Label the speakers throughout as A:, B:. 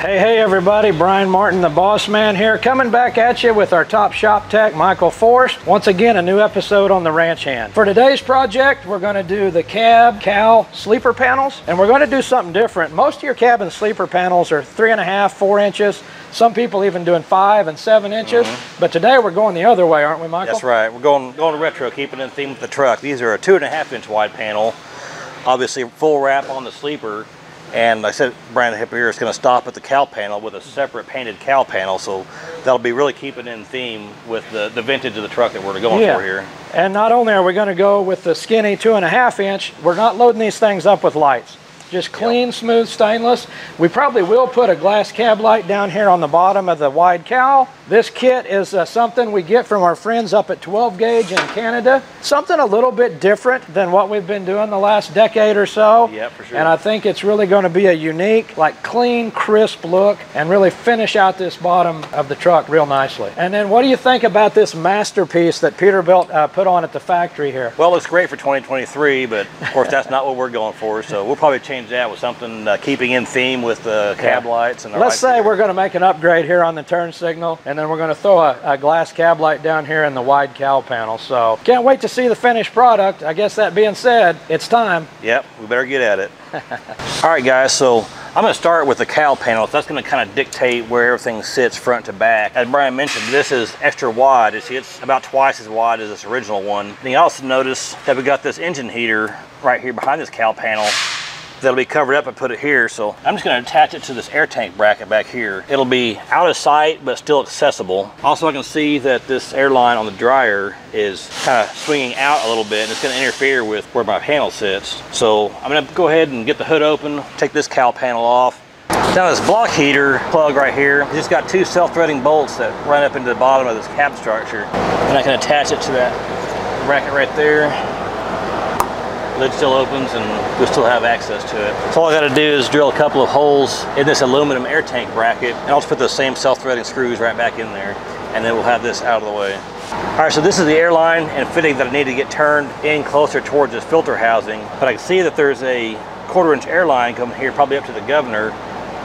A: Hey, hey everybody, Brian Martin, the boss man here, coming back at you with our top shop tech, Michael Forrest. Once again, a new episode on the ranch hand. For today's project, we're gonna do the cab cowl, sleeper panels, and we're gonna do something different. Most of your cabin sleeper panels are three and a half, four inches. Some people even doing five and seven inches, mm -hmm. but today we're going the other way, aren't we, Michael?
B: That's right. We're going going retro, keeping in theme with the truck. These are a two and a half inch wide panel, obviously full wrap on the sleeper, and I said Brian Hip here is going to stop at the cowl panel with a separate painted cowl panel. So that'll be really keeping in theme with the, the vintage of the truck that we're going yeah. for here.
A: And not only are we going to go with the skinny two and a half inch, we're not loading these things up with lights. Just clean, yep. smooth stainless. We probably will put a glass cab light down here on the bottom of the wide cowl. This kit is uh, something we get from our friends up at 12 Gauge in Canada. Something a little bit different than what we've been doing the last decade or so.
B: Yeah, for sure.
A: And I think it's really going to be a unique, like clean, crisp look and really finish out this bottom of the truck real nicely. And then what do you think about this masterpiece that Peterbilt uh, put on at the factory here?
B: Well, it's great for 2023, but of course that's not what we're going for. So we'll probably change that with something uh, keeping in theme with the cab yeah. lights. and
A: Let's say we're going to make an upgrade here on the turn signal and then we're going to throw a, a, glass cab light down here in the wide cowl panel. So can't wait to see the finished product. I guess that being said, it's time.
B: Yep, we better get at it. All right, guys, so I'm gonna start with the cowl panel. So that's gonna kind of dictate where everything sits front to back. As Brian mentioned, this is extra wide. You see, it's about twice as wide as this original one. And you also notice that we got this engine heater right here behind this cowl panel that'll be covered up and put it here. So I'm just gonna attach it to this air tank bracket back here. It'll be out of sight, but still accessible. Also, I can see that this airline on the dryer is kind of swinging out a little bit and it's gonna interfere with where my panel sits. So I'm gonna go ahead and get the hood open, take this cowl panel off, now this block heater plug right here, it's just got two self-threading bolts that run up into the bottom of this cab structure. And I can attach it to that bracket right there lid still opens and we still have access to it. So all I gotta do is drill a couple of holes in this aluminum air tank bracket and I'll just put those same self-threading screws right back in there and then we'll have this out of the way. All right, so this is the airline and fitting that I need to get turned in closer towards this filter housing, but I can see that there's a quarter inch airline coming here probably up to the governor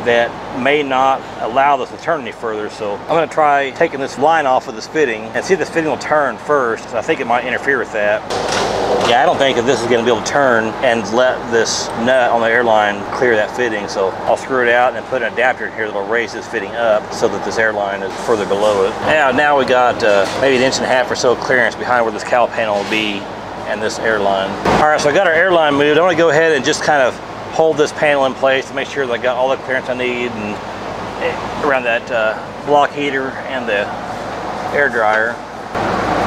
B: that may not allow this to turn any further. So I'm gonna try taking this line off of this fitting and see if this fitting will turn first. I think it might interfere with that. Yeah, I don't think that this is gonna be able to turn and let this nut on the airline clear that fitting. So I'll screw it out and put an adapter in here that'll raise this fitting up so that this airline is further below it. Now, now we got uh, maybe an inch and a half or so clearance behind where this cowl panel will be and this airline. All right, so I got our airline moved. I want to go ahead and just kind of hold this panel in place to make sure that I got all the clearance I need and eh, around that uh, block heater and the air dryer.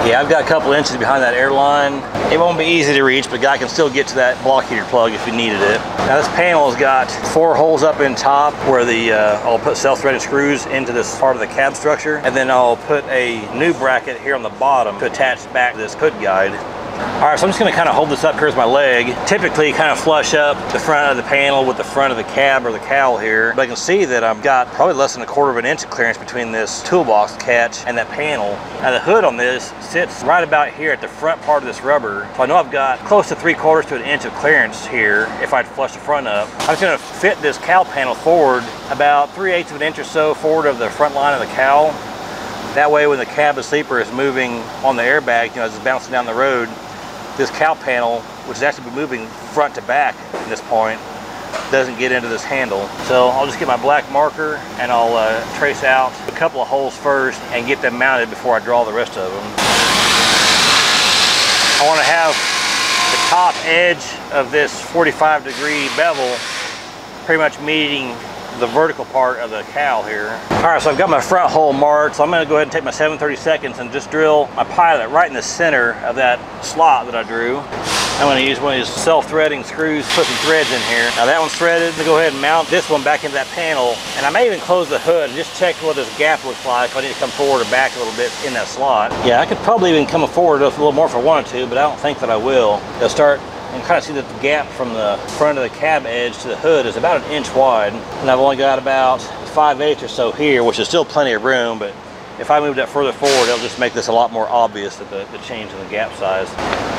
B: Yeah, I've got a couple inches behind that airline. It won't be easy to reach, but I can still get to that block heater plug if you needed it. Now this panel has got four holes up in top where the uh, I'll put self-threaded screws into this part of the cab structure, and then I'll put a new bracket here on the bottom to attach back this hood guide. All right, so I'm just gonna kind of hold this up here with my leg. Typically kind of flush up the front of the panel with the front of the cab or the cowl here. But I can see that I've got probably less than a quarter of an inch of clearance between this toolbox catch and that panel. Now the hood on this sits right about here at the front part of this rubber. So I know I've got close to three quarters to an inch of clearance here if I'd flush the front up. I'm just gonna fit this cowl panel forward about 3 eighths of an inch or so forward of the front line of the cowl. That way when the cab of sleeper is moving on the airbag, you know, as it's bouncing down the road, this cowl panel, which is actually moving front to back at this point, doesn't get into this handle. So I'll just get my black marker and I'll uh, trace out a couple of holes first and get them mounted before I draw the rest of them. I want to have the top edge of this 45 degree bevel pretty much meeting the vertical part of the cowl here. All right, so I've got my front hole marked, so I'm gonna go ahead and take my 730 seconds and just drill my pilot right in the center of that slot that I drew. I'm gonna use one of these self-threading screws, put some threads in here. Now that one's threaded. I'm go ahead and mount this one back into that panel. And I may even close the hood and just check what this gap looks like. If I need to come forward or back a little bit in that slot. Yeah, I could probably even come forward a little more if I wanted to, but I don't think that I will. They'll start and kind of see that the gap from the front of the cab edge to the hood is about an inch wide. And I've only got about 5 eighths or so here, which is still plenty of room, but if I move that further forward, it'll just make this a lot more obvious that the, the change in the gap size.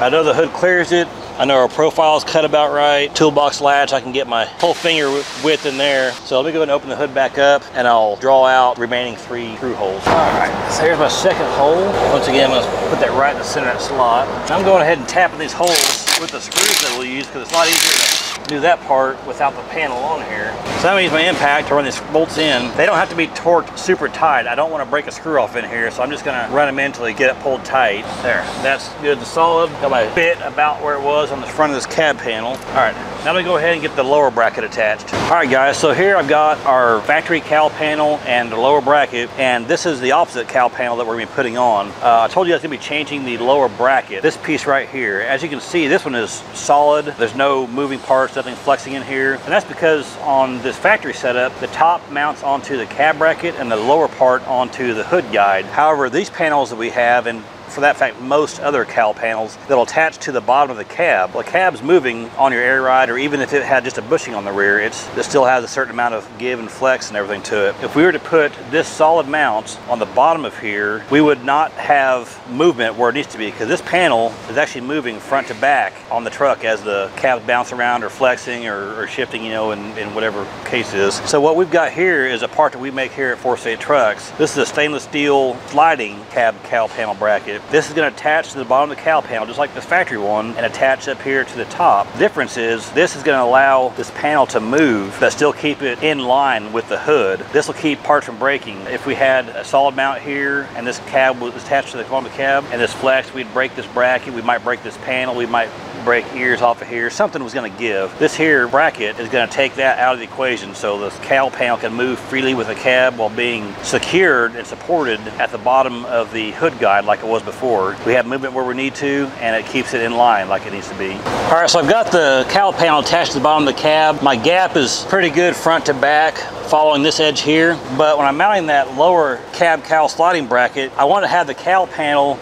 B: I know the hood clears it. I know our profile is cut about right. Toolbox latch, I can get my whole finger width in there. So let me go ahead and open the hood back up and I'll draw out remaining three screw holes. All right, so here's my second hole. Once again, I'm gonna put that right in the center of that slot. I'm going ahead and tapping these holes with the screws that we'll use because it's a lot easier to do that part without the panel on here. So I'm gonna use my impact to run these bolts in. They don't have to be torqued super tight. I don't want to break a screw off in here, so I'm just gonna run them in until they get it pulled tight. There, that's good and solid. Got my bit about where it was on the front of this cab panel. All right, now I'm gonna go ahead and get the lower bracket attached. All right guys, so here I've got our factory cowl panel and the lower bracket, and this is the opposite cowl panel that we're gonna be putting on. Uh, I told you I was gonna be changing the lower bracket, this piece right here. As you can see, this one is solid. There's no moving parts, nothing flexing in here. And that's because on this factory setup, the top mounts onto the cab bracket and the lower part onto the hood guide. However, these panels that we have, and for that fact, most other cowl panels that'll attach to the bottom of the cab. Well, the cab's moving on your air ride, or even if it had just a bushing on the rear, it's, it still has a certain amount of give and flex and everything to it. If we were to put this solid mount on the bottom of here, we would not have movement where it needs to be, because this panel is actually moving front to back on the truck as the cab's bounce around or flexing or, or shifting, you know, in, in whatever case is. So what we've got here is a part that we make here at 4 State Trucks. This is a stainless steel sliding cab cowl panel bracket. This is going to attach to the bottom of the cowl panel just like the factory one and attach up here to the top. The difference is this is going to allow this panel to move but still keep it in line with the hood. This will keep parts from breaking. If we had a solid mount here and this cab was attached to the bottom of the cab and this flex, we'd break this bracket, we might break this panel, we might break ears off of here. Something was going to give. This here bracket is going to take that out of the equation so the cowl panel can move freely with the cab while being secured and supported at the bottom of the hood guide like it was before. We have movement where we need to and it keeps it in line like it needs to be. All right, so I've got the cowl panel attached to the bottom of the cab. My gap is pretty good front to back following this edge here, but when I'm mounting that lower cab cowl sliding bracket, I want to have the cowl panel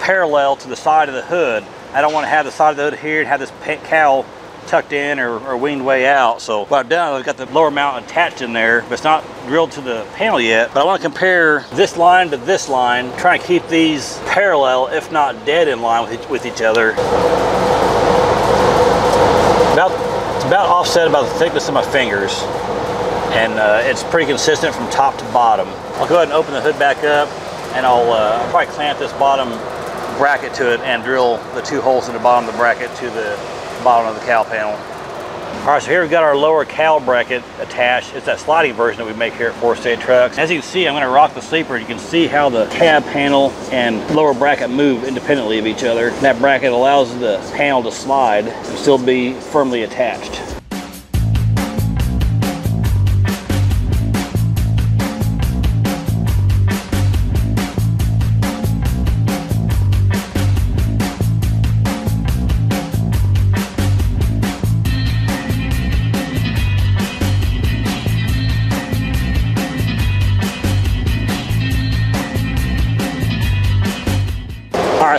B: parallel to the side of the hood. I don't want to have the side of the hood here and have this cowl tucked in or, or winged way out. So what I've done, I've got the lower mount attached in there, but it's not drilled to the panel yet. But I want to compare this line to this line, trying to keep these parallel, if not dead in line with each, with each other. About, it's about offset about the thickness of my fingers. And uh, it's pretty consistent from top to bottom. I'll go ahead and open the hood back up and I'll, uh, I'll probably clamp this bottom bracket to it and drill the two holes in the bottom of the bracket to the bottom of the cowl panel. All right, so here we've got our lower cowl bracket attached. It's that sliding version that we make here at 4 State Trucks. As you can see, I'm gonna rock the sleeper. You can see how the cab panel and lower bracket move independently of each other. That bracket allows the panel to slide and still be firmly attached.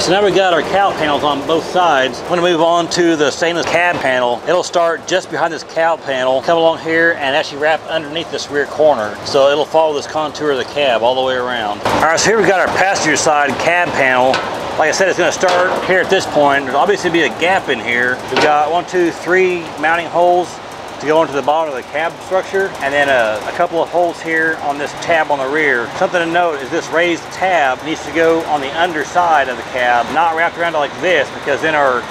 B: So now we've got our cowl panels on both sides. I'm gonna move on to the stainless cab panel. It'll start just behind this cowl panel, come along here and actually wrap underneath this rear corner. So it'll follow this contour of the cab all the way around. All right, so here we've got our passenger side cab panel. Like I said, it's gonna start here at this point. There's obviously be a gap in here. We've got one, two, three mounting holes to go into the bottom of the cab structure and then a, a, couple of holes here on this tab on the rear. Something to note is this raised tab needs to go on the underside of the cab, not wrapped around like this because then our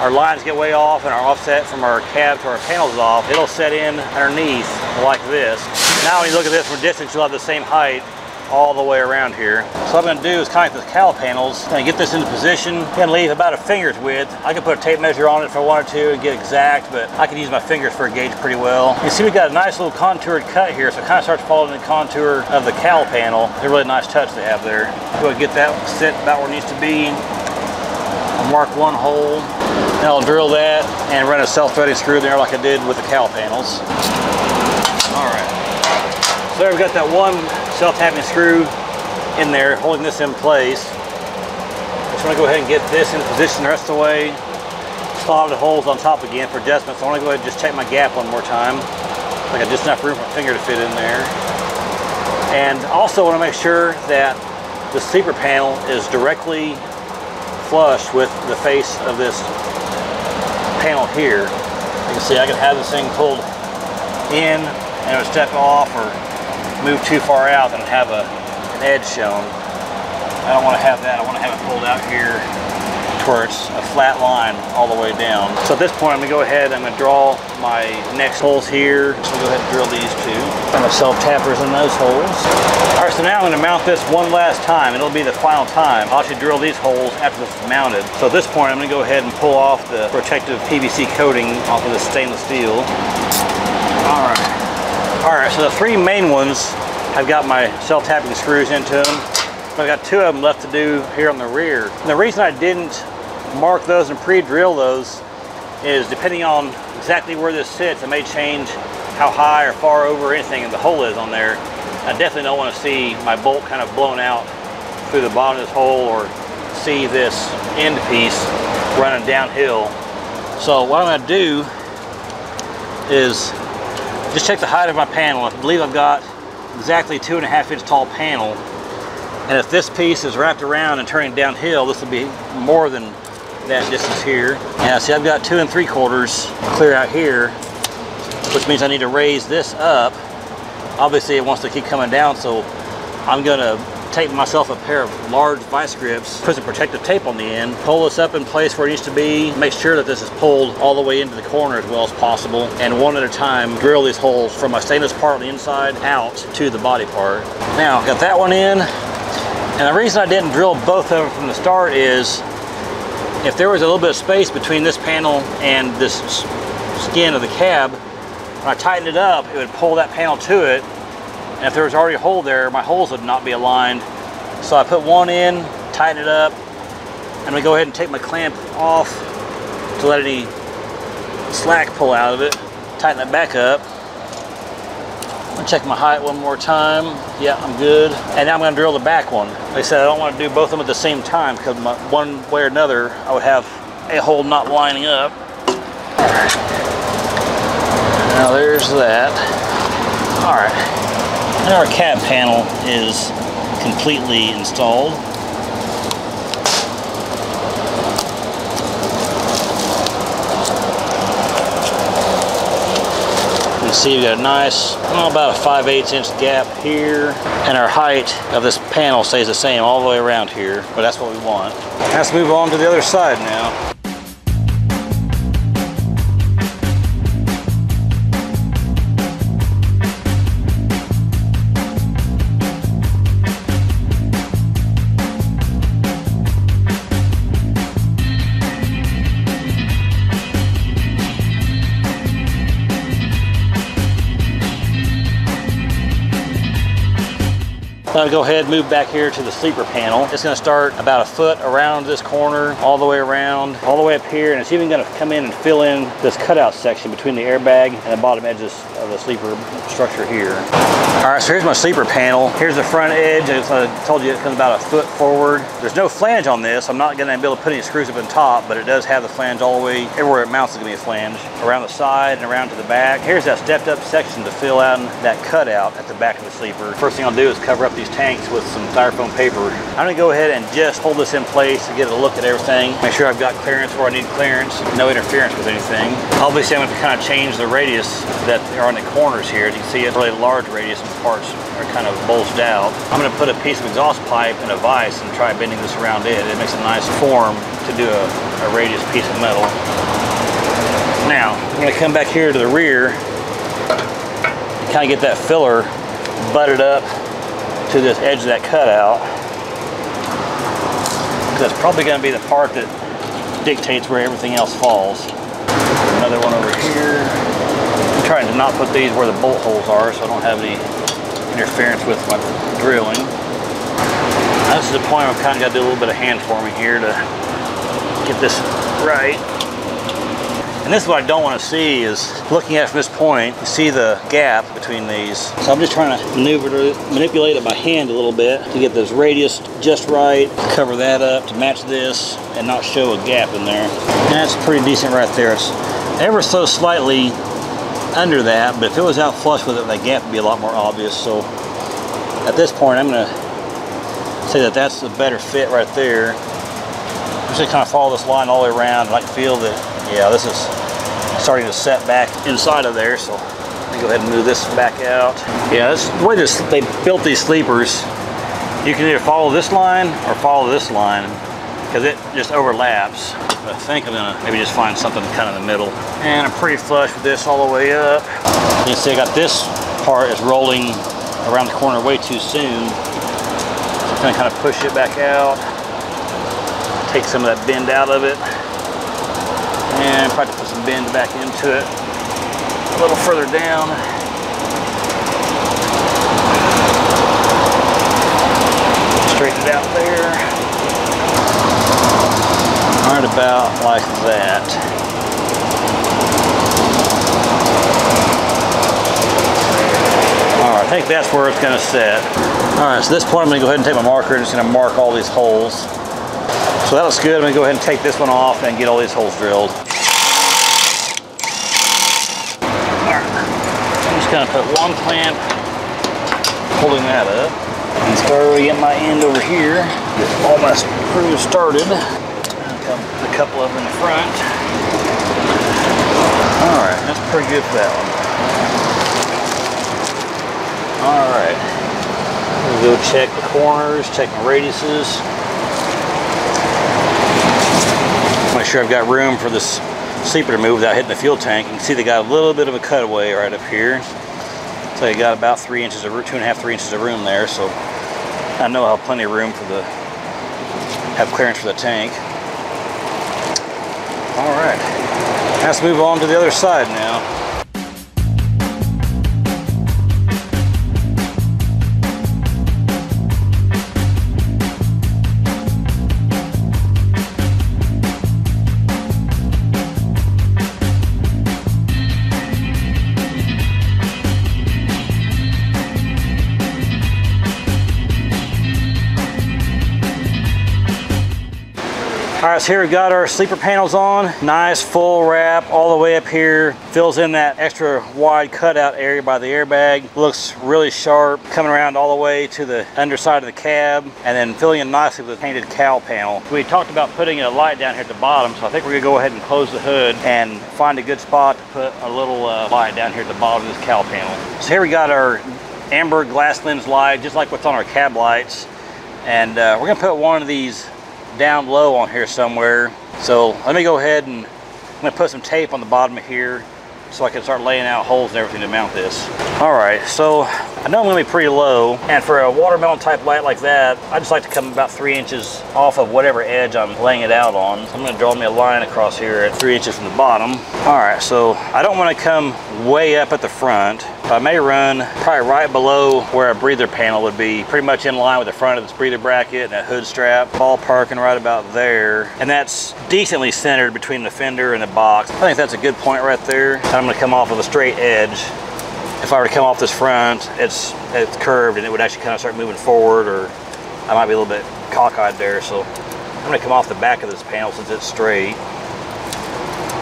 B: our lines get way off and our offset from our cab to our panels off. It'll set in underneath like this. Now when you look at this from distance, you'll have the same height all the way around here. So what I'm gonna do is connect the cowl panels. I'm get this into position. I'm leave about a finger's width. I can put a tape measure on it if I wanted to and get exact, but I can use my fingers for a gauge pretty well. You see we got a nice little contoured cut here, so it kind of starts following the contour of the cowl panel. It's a really nice touch they have there. Go and get that set about where it needs to be. I'll mark one hole, and I'll drill that and run a self-threading screw there like I did with the cowl panels. All right. So there we've got that one self-tapping screw in there holding this in place. Just want to go ahead and get this in position the rest of the way. Slot the holes on top again for adjustments. I want to go ahead and just check my gap one more time. I got just enough room for my finger to fit in there. And also want to make sure that the sleeper panel is directly flush with the face of this panel here. You can see I can have this thing pulled in and it would step off or move too far out and have a, an edge shown. I don't want to have that. I want to have it pulled out here it's a flat line all the way down. So at this point, I'm gonna go ahead, I'm gonna draw my next holes here. So go ahead and drill these two. I'm gonna self tappers in those holes. All right, so now I'm gonna mount this one last time. It'll be the final time. I'll actually drill these holes after this is mounted. So at this point, I'm gonna go ahead and pull off the protective PVC coating off of the stainless steel. All right. All right, so the three main ones, I've got my self-tapping screws into them. I've got two of them left to do here on the rear. And the reason I didn't mark those and pre-drill those is depending on exactly where this sits, it may change how high or far over anything the hole is on there. I definitely don't want to see my bolt kind of blown out through the bottom of this hole or see this end piece running downhill. So what I'm going to do is just check the height of my panel. I believe I've got exactly two and a half inch tall panel. And if this piece is wrapped around and turning downhill, this will be more than that distance here. Now see I've got two and three quarters clear out here, which means I need to raise this up. Obviously it wants to keep coming down, so I'm gonna tape myself a pair of large vice grips, put some protective tape on the end, pull this up in place where it needs to be, make sure that this is pulled all the way into the corner as well as possible, and one at a time drill these holes from my stainless part on the inside out to the body part. Now, got that one in, and the reason I didn't drill both of them from the start is if there was a little bit of space between this panel and this skin of the cab, when I tightened it up, it would pull that panel to it. And if there was already a hole there, my holes would not be aligned. So I put one in, tighten it up, and we go ahead and take my clamp off to let any slack pull out of it. Tighten it back up. I'll check my height one more time. Yeah, I'm good. And now I'm gonna drill the back one. I said, I don't wanna do both of them at the same time because one way or another, I would have a hole not lining up. Now there's that. All right. Now our cab panel is completely installed. You can see we've got a nice, well, about a 5 8 inch gap here. And our height of this panel stays the same all the way around here, but that's what we want. Let's move on to the other side now. I'll go ahead and move back here to the sleeper panel. It's gonna start about a foot around this corner, all the way around, all the way up here, and it's even gonna come in and fill in this cutout section between the airbag and the bottom edges of the sleeper structure here. All right, so here's my sleeper panel. Here's the front edge. As I told you, it comes about a foot forward. There's no flange on this. I'm not gonna be able to put any screws up on top, but it does have the flange all the way, everywhere it mounts is gonna be a flange. Around the side and around to the back. Here's that stepped up section to fill out that cutout at the back of the sleeper. First thing I'll do is cover up these these tanks with some styrofoam paper. I'm gonna go ahead and just hold this in place to get a look at everything. Make sure I've got clearance where I need clearance, no interference with anything. Obviously, I'm gonna kind of change the radius that are on the corners here. As you can see, it's really large radius and parts are kind of bulged out. I'm gonna put a piece of exhaust pipe in a vise and try bending this around it. It makes a nice form to do a, a radius piece of metal. Now, I'm gonna come back here to the rear kind of get that filler butted up to this edge of that cutout. That's probably going to be the part that dictates where everything else falls. Another one over here. I'm trying to not put these where the bolt holes are so I don't have any interference with my drilling. This is the point I've kind of got to do a little bit of hand forming here to get this right. And this is what I don't want to see is looking at it from this point, you see the gap between these. So I'm just trying to maneuver, manipulate it by hand a little bit to get this radius just right, cover that up to match this and not show a gap in there. And that's pretty decent right there. It's ever so slightly under that, but if it was out flush with it, that gap would be a lot more obvious. So at this point, I'm gonna say that that's a better fit right there. I'm just gonna kind of follow this line all the way around and I can feel that Yeah, this is starting to set back inside of there, so let me go ahead and move this back out. Yeah, this, the way this, they built these sleepers, you can either follow this line or follow this line because it just overlaps. But I think I'm gonna maybe just find something kind of in the middle. And I'm pretty flush with this all the way up. You see I got this part is rolling around the corner way too soon. So I'm gonna kind of push it back out, take some of that bend out of it, and probably put some bend back into it a little further down. Straighten it out there. Right about like that. All right, I think that's where it's gonna set. All right, so this point I'm gonna go ahead and take my marker and just gonna mark all these holes. So that looks good. I'm gonna go ahead and take this one off and get all these holes drilled. All right, I'm just gonna put one clamp holding that up. And start get my end over here. Get all my screws started. A couple of them in the front. All right, that's pretty good for that one. All right, we'll go check the corners, check my radiuses. Make sure I've got room for this sleeper to move without hitting the fuel tank. You can see they got a little bit of a cutaway right up here. So you got about three inches of two and a half, three inches of room there. So I know I'll have plenty of room for the have clearance for the tank. All right, let's move on to the other side now. Here we got our sleeper panels on. Nice full wrap all the way up here. Fills in that extra wide cutout area by the airbag. Looks really sharp. Coming around all the way to the underside of the cab and then filling in nicely with the painted cowl panel. We talked about putting a light down here at the bottom, so I think we're gonna go ahead and close the hood and find a good spot to put a little uh, light down here at the bottom of this cowl panel. So here we got our amber glass lens light, just like what's on our cab lights. And uh, we're gonna put one of these down low on here somewhere. So let me go ahead and I'm gonna put some tape on the bottom of here so I can start laying out holes and everything to mount this. All right, so I know I'm gonna be pretty low, and for a watermelon type light like that, I just like to come about three inches off of whatever edge I'm laying it out on. So I'm gonna draw me a line across here at three inches from the bottom. All right, so I don't wanna come way up at the front. I may run probably right below where a breather panel would be, pretty much in line with the front of this breather bracket and that hood strap, ballparking right about there. And that's decently centered between the fender and the box. I think that's a good point right there. I'm gonna come off of a straight edge. If I were to come off this front, it's it's curved and it would actually kind of start moving forward or I might be a little bit cockeyed there. So I'm gonna come off the back of this panel since it's straight.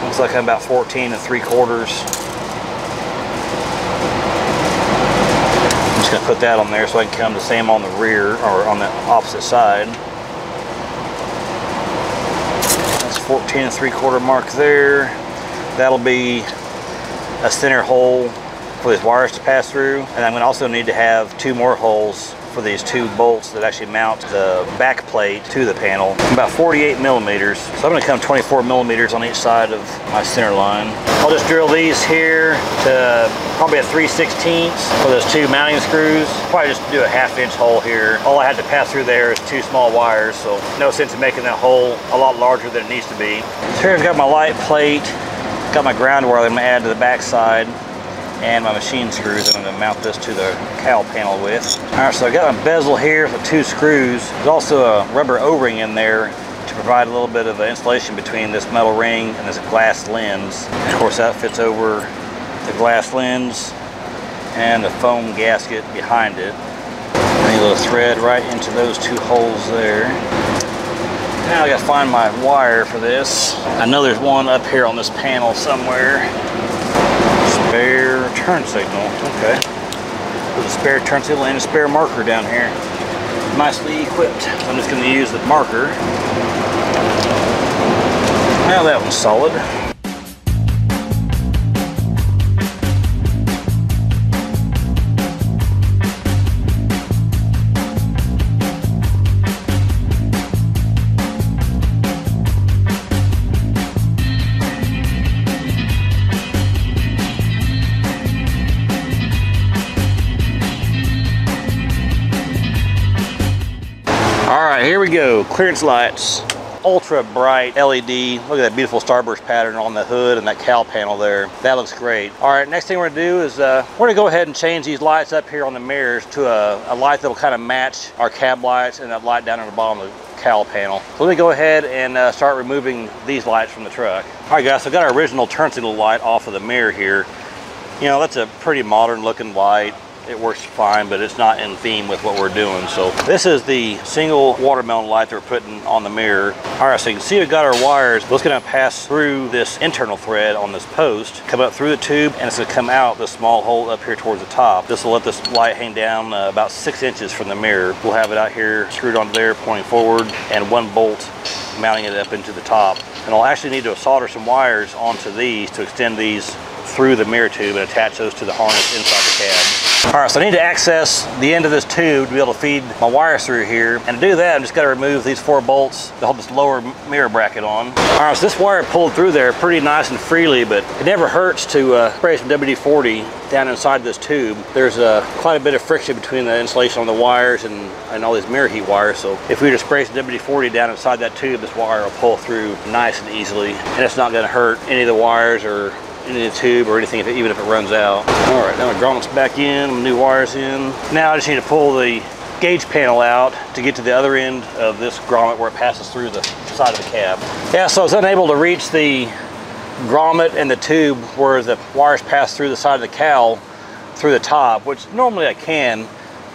B: Looks like I'm about 14 and three quarters. Put that on there so I can come the same on the rear or on the opposite side. That's 14 and three quarter mark there. That'll be a center hole for these wires to pass through. And I'm gonna also need to have two more holes for these two bolts that actually mount the back plate to the panel. About 48 millimeters. So I'm gonna come 24 millimeters on each side of my center line. I'll just drill these here to probably a 3 16 for those two mounting screws. Probably just do a half inch hole here. All I had to pass through there is two small wires, so no sense in making that hole a lot larger than it needs to be. So here I've got my light plate, got my ground wire that I'm gonna add to the back side and my machine screws I'm going to mount this to the cowl panel with. All right, so I got a bezel here with two screws. There's also a rubber O-ring in there to provide a little bit of insulation between this metal ring and this glass lens. Of course, that fits over the glass lens and the foam gasket behind it. And a little thread right into those two holes there. Now I gotta find my wire for this. I know there's one up here on this panel somewhere spare turn signal. Okay. There's a spare turn signal and a spare marker down here. Nicely equipped. I'm just going to use the marker. Now that one's solid. Right, here we go. Clearance lights. Ultra bright LED. Look at that beautiful starburst pattern on the hood and that cowl panel there. That looks great. All right, next thing we're gonna do is uh, we're gonna go ahead and change these lights up here on the mirrors to a, a light that'll kind of match our cab lights and that light down on the bottom of the cowl panel. So let me go ahead and uh, start removing these lights from the truck. All right guys, so I got our original turn signal light off of the mirror here. You know, that's a pretty modern looking light it works fine, but it's not in theme with what we're doing. So this is the single watermelon light that we're putting on the mirror. All right, so you can see we've got our wires. It's gonna pass through this internal thread on this post, come up through the tube, and it's gonna come out this small hole up here towards the top. This will let this light hang down uh, about six inches from the mirror. We'll have it out here screwed onto there, pointing forward, and one bolt mounting it up into the top. And I'll actually need to solder some wires onto these to extend these through the mirror tube and attach those to the harness inside the cab. All right, so I need to access the end of this tube to be able to feed my wires through here. And to do that, I'm just gonna remove these four bolts to hold this lower mirror bracket on. All right, so this wire pulled through there pretty nice and freely, but it never hurts to uh, spray some WD-40 down inside this tube. There's uh, quite a bit of friction between the insulation on the wires and, and all these mirror heat wires. So if we just spray some WD-40 down inside that tube, this wire will pull through nice and easily. And it's not gonna hurt any of the wires or in the tube or anything, if it, even if it runs out. All right, now my grommets back in, new wires in. Now I just need to pull the gauge panel out to get to the other end of this grommet where it passes through the side of the cab. Yeah, so I was unable to reach the grommet and the tube where the wires pass through the side of the cowl through the top, which normally I can,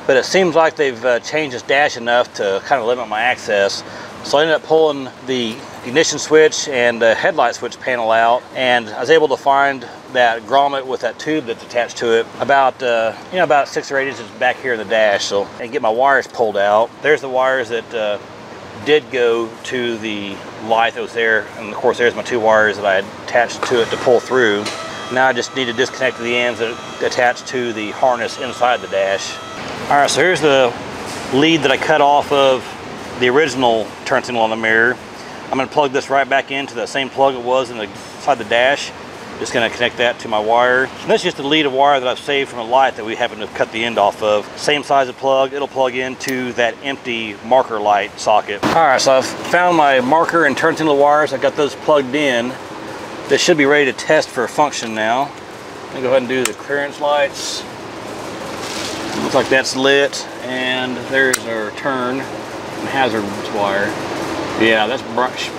B: but it seems like they've uh, changed this dash enough to kind of limit my access. So I ended up pulling the ignition switch and the headlight switch panel out and I was able to find that grommet with that tube that's attached to it about uh, you know about six or eight inches back here in the dash so and get my wires pulled out. There's the wires that uh, did go to the light that was there and of course there's my two wires that I attached to it to pull through. Now I just need to disconnect the ends that attach to the harness inside the dash. All right so here's the lead that I cut off of the original turn signal on the mirror. I'm going to plug this right back into the same plug it was in the side the dash. Just going to connect that to my wire. And that's just the lead of wire that I've saved from a light that we happen to cut the end off of. Same size of plug, it'll plug into that empty marker light socket. All right, so I've found my marker and turn signal wires. I've got those plugged in. They should be ready to test for a function now. Me go ahead and do the clearance lights. Looks like that's lit, and there's our turn hazard wire. Yeah, that's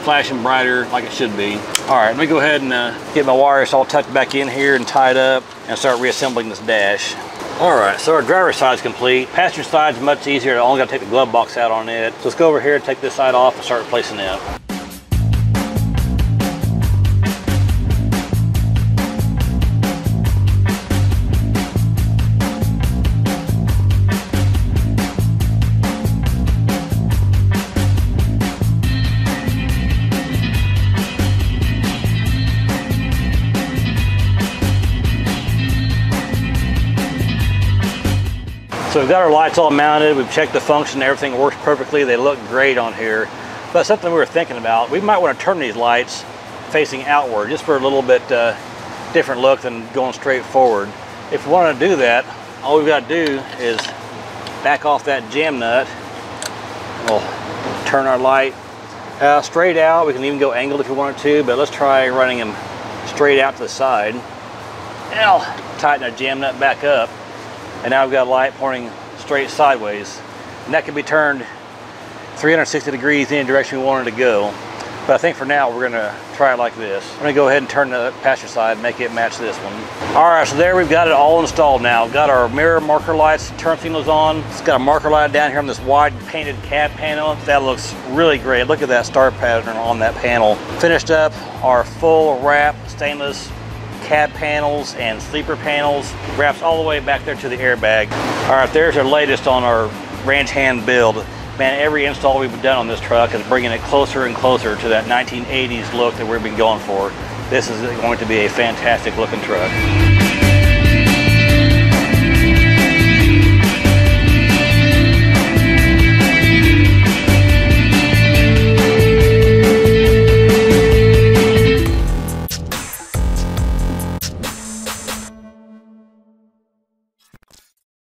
B: flashing brighter like it should be. All right, let me go ahead and uh, get my wires all tucked back in here and tied up and start reassembling this dash. All right, so our driver's side's complete. Passenger side's much easier. I only gotta take the glove box out on it. So let's go over here, and take this side off and start replacing it. So we've got our lights all mounted, we've checked the function, everything works perfectly, they look great on here. But something we were thinking about, we might want to turn these lights facing outward just for a little bit uh, different look than going straight forward. If we want to do that, all we've got to do is back off that jam nut. We'll turn our light uh, straight out. We can even go angled if we wanted to, but let's try running them straight out to the side. I'll tighten our jam nut back up. And now we've got a light pointing straight sideways. And that can be turned 360 degrees any direction we want it to go. But I think for now, we're gonna try it like this. I'm gonna go ahead and turn the passenger side and make it match this one. All right, so there we've got it all installed now. Got our mirror marker lights, turn signals on. It's got a marker light down here on this wide painted cab panel. That looks really great. Look at that star pattern on that panel. Finished up our full wrap stainless cab panels and sleeper panels, wraps all the way back there to the airbag. All right, there's our latest on our ranch hand build. Man, every install we've done on this truck is bringing it closer and closer to that 1980s look that we've been going for. This is going to be a fantastic looking truck.